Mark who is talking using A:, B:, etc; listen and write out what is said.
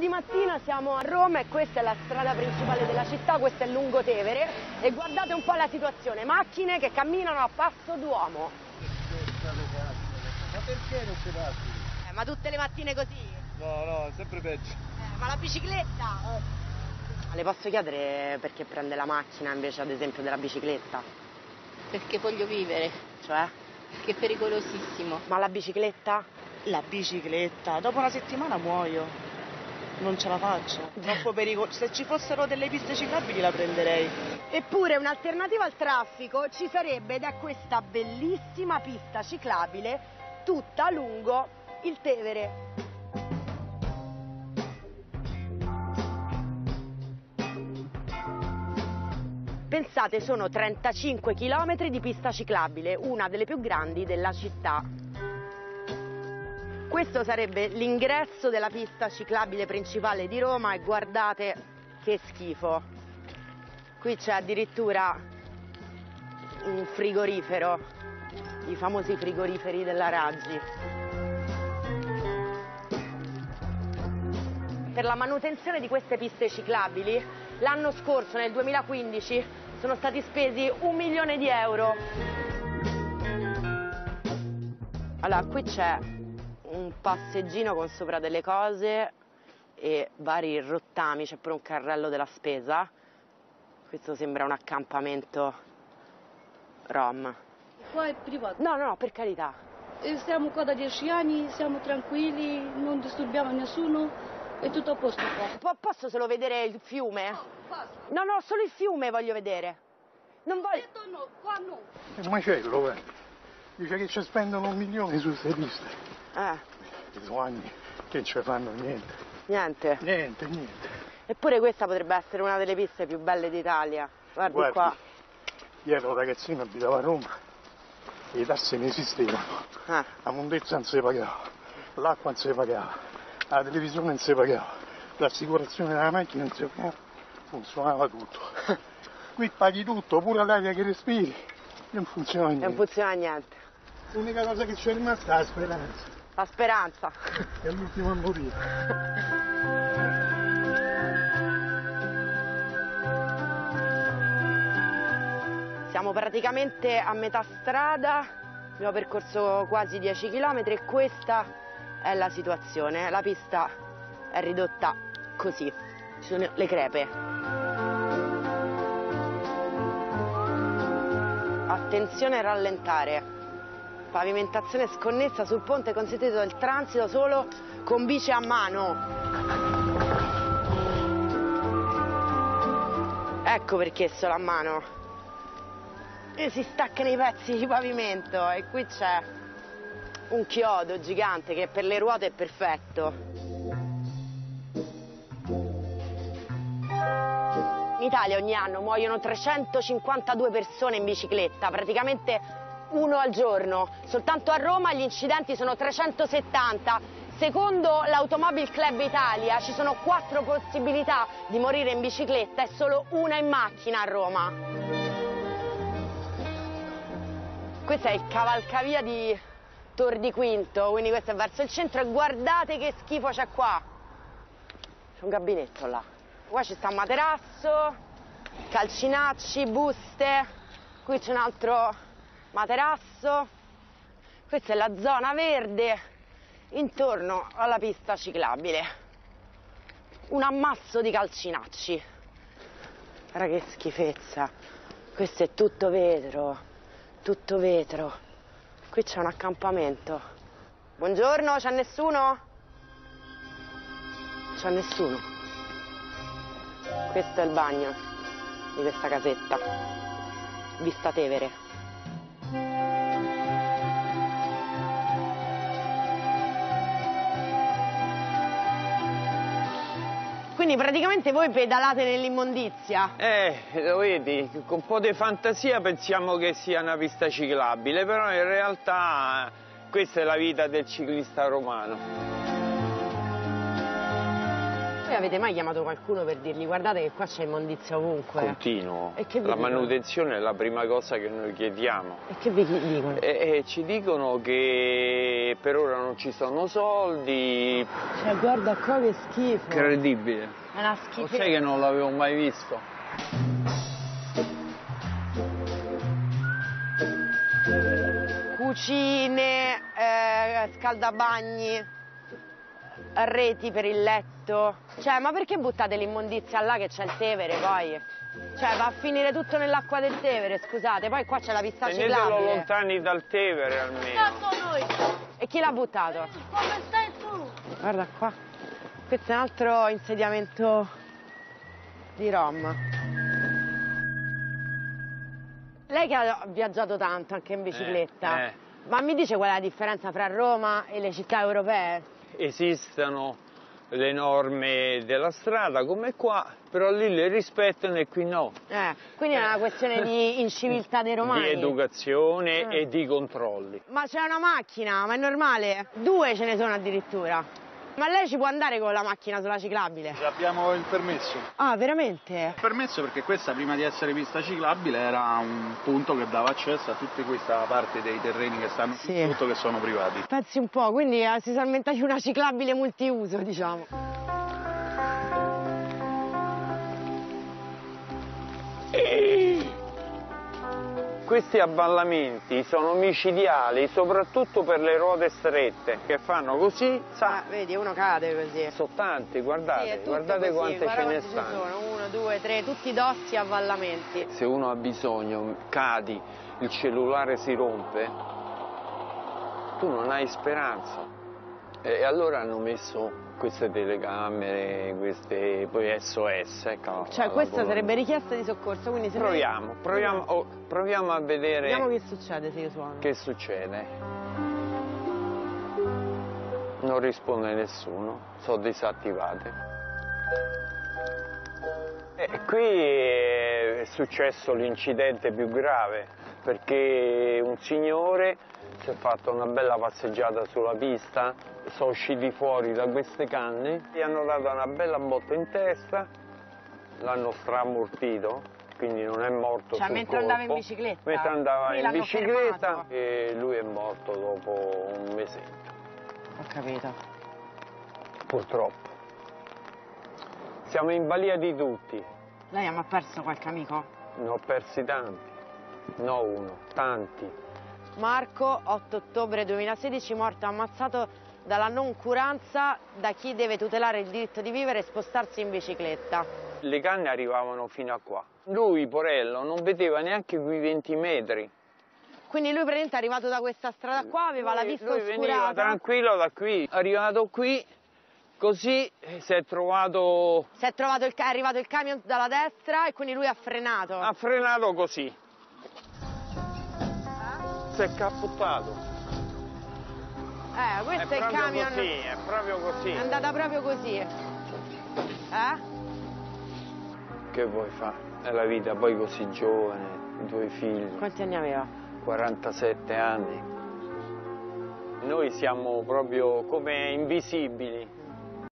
A: di mattina siamo a Roma e questa è la strada principale della città, questo è Lungotevere e guardate un po' la situazione, macchine che camminano a passo d'uomo.
B: Ma perché non si passi?
A: Eh, ma tutte le mattine così?
B: No, no, è sempre peggio.
A: Eh, ma la bicicletta? Le posso chiedere perché prende la macchina invece ad esempio della bicicletta?
C: perché voglio vivere,
A: Cioè?
C: che è pericolosissimo.
A: Ma la bicicletta?
D: La bicicletta, dopo una settimana muoio. Non ce la faccio. Troppo pericoloso. Se ci fossero delle piste ciclabili la prenderei.
A: Eppure un'alternativa al traffico ci sarebbe ed è questa bellissima pista ciclabile tutta lungo il Tevere. Pensate, sono 35 km di pista ciclabile, una delle più grandi della città. Questo sarebbe l'ingresso della pista ciclabile principale di Roma e guardate che schifo. Qui c'è addirittura un frigorifero, i famosi frigoriferi della Raggi. Per la manutenzione di queste piste ciclabili l'anno scorso, nel 2015, sono stati spesi un milione di euro. Allora, qui c'è passeggino con sopra delle cose e vari rottami, c'è pure un carrello della spesa. Questo sembra un accampamento rom.
E: Qua è privato.
A: No, no, no, per carità.
E: E Stiamo qua da dieci anni, siamo tranquilli, non disturbiamo nessuno, è tutto a posto qua.
A: Po- posso solo vedere il fiume? No, no, solo il fiume voglio vedere. Non voglio...
E: Detto no, qua no.
B: È un macello, eh. Dice che ci spendono un milione su queste piste.
A: Eh,
B: I sono anni che non ci fanno niente.
A: niente.
B: Niente, niente.
A: Eppure questa potrebbe essere una delle piste più belle d'Italia. Guardi,
B: Guardi.
A: qua.
B: Io ero ragazzino, abitavo a Roma. E le tasse non esistevano.
A: Ah,
B: La mondezza non si pagava. L'acqua non si pagava. La televisione non si pagava. L'assicurazione della macchina non si pagava. Funzionava tutto. Qui paghi tutto, pure l'aria che respiri. Non funziona
A: non
B: niente.
A: funziona niente.
B: L'unica cosa che c'è rimasta è la speranza.
A: La speranza.
B: È l'ultima a morire.
A: Siamo praticamente a metà strada, abbiamo percorso quasi 10 km e questa è la situazione. La pista è ridotta così, ci sono le crepe. Attenzione a rallentare. Pavimentazione sconnessa sul ponte consentito il transito solo con bici a mano. Ecco perché solo a mano. E si staccano i pezzi di pavimento e qui c'è un chiodo gigante che per le ruote è perfetto. In Italia ogni anno muoiono 352 persone in bicicletta, praticamente uno al giorno. Soltanto a Roma gli incidenti sono 370. Secondo l'Automobile Club Italia ci sono quattro possibilità di morire in bicicletta e solo una in macchina a Roma. Questo è il cavalcavia di Tor di Quinto, quindi questo è verso il centro e guardate che schifo c'è qua. C'è un gabinetto là. Qua ci sta un materasso, calcinacci, buste, qui c'è un altro materasso. Questa è la zona verde intorno alla pista ciclabile. Un ammasso di calcinacci. Guarda che schifezza. Questo è tutto vetro, tutto vetro. Qui c'è un accampamento. Buongiorno, c'è nessuno? C'è nessuno. Questo è il bagno di questa casetta. Vista Tevere. Quindi praticamente voi pedalate nell'immondizia.
F: Eh, lo vedi, con un po' di fantasia pensiamo che sia una pista ciclabile, però in realtà questa è la vita del ciclista romano.
A: Voi avete mai chiamato qualcuno per dirgli guardate che qua c'è immondizia ovunque?
F: Continuo.
A: E che
F: La
A: dicono?
F: manutenzione è la prima cosa che noi chiediamo.
A: E che vi dicono?
F: E, e ci dicono che per ora non ci sono soldi.
A: Cioè guarda qua che schifo.
F: Incredibile.
A: È una
F: Lo
A: schifezza.
F: sai che non l'avevo mai visto?
A: Cucine, eh, scaldabagni, reti per il letto. Cioè, ma perché buttate l'immondizia là che c'è il Tevere poi? Cioè, va a finire tutto nell'acqua del Tevere, scusate. Poi qua c'è la pista
F: Tenetelo
A: ciclabile.
F: lontani dal Tevere almeno.
E: Tanto noi,
A: E chi l'ha buttato?
E: come stai tu?
A: Guarda qua. Questo è un altro insediamento di Rom. Lei che ha viaggiato tanto anche in bicicletta,
F: eh.
A: ma mi dice qual è la differenza fra Roma e le città europee?
F: Esistono le norme della strada come qua, però lì le rispettano e qui no.
A: Eh, quindi è una questione di inciviltà dei romani.
F: Di educazione
A: Eh.
F: e di controlli.
A: Ma c'è una macchina, ma è normale? Due ce ne sono addirittura. Ma lei ci può andare con la macchina sulla ciclabile?
G: Abbiamo il permesso.
A: Ah, veramente?
G: Il permesso perché questa prima di essere pista ciclabile era un punto che dava accesso a tutta questa parte dei terreni che stanno
A: Sì.
G: sotto che sono privati.
A: Pensi un po', quindi eh, si sono inventati una ciclabile multiuso, diciamo.
F: Questi avvallamenti sono micidiali soprattutto per le ruote strette che fanno così, sa,
A: Ah, vedi, uno cade così.
F: sono tanti,
A: Sì,
F: guardate,
A: tutto
F: guardate
A: così,
F: quante
A: guarda
F: ce ne stanno.
A: sono, uno, due, tre, tutti dossi avvallamenti.
F: Se uno ha bisogno, cadi, il cellulare si rompe, tu non hai speranza. E allora hanno messo queste telecamere, queste poi SOS. ecco,
A: Cioè, questa sarebbe richiesta di soccorso, quindi se
F: Proviamo, proviamo, oh, proviamo a vedere
A: Vediamo che succede se io suono.
F: che succede. Non risponde nessuno, sono disattivate. E qui è successo l'incidente più grave perché un signore si è fatto una bella passeggiata sulla pista, sono usciti fuori da queste canne, gli hanno dato una bella botta in testa, l'hanno stramortito, quindi non è morto
A: Cioè, mentre andava in
F: colpo.
A: bicicletta?
F: Mentre andava in bicicletta
A: fermato.
F: e lui è morto dopo un mesetto,
A: Ho capito.
F: purtroppo. Siamo in balia di tutti,
A: Lei ha perso qualche amico?
F: ne ho persi tanti, no uno, tanti.
A: Marco, 8 ottobre 2016, morto ammazzato dalla noncuranza da chi deve tutelare il diritto di vivere e spostarsi in bicicletta.
F: Le canne arrivavano fino a qua. Lui, Porello, non vedeva neanche quei 20 metri.
A: Quindi lui praticamente è arrivato da questa strada qua, aveva la
F: Lui-
A: vista
F: lui veniva
A: oscurata.
F: tranquillo da qui, arrivato qui, così eh, si è trovato,
A: Si è, trovato il, è arrivato il camion dalla destra e quindi lui ha frenato.
F: ha frenato così. Si è cappottato.
A: Eh,
F: È
A: questo è, il
F: proprio
A: camion.
F: così, è proprio così.
A: È andata proprio così. Eh?
F: Che vuoi fare? È la vita, poi così giovane, due figli,
A: Quanti anni aveva?
F: 47 anni. Noi siamo proprio come invisibili.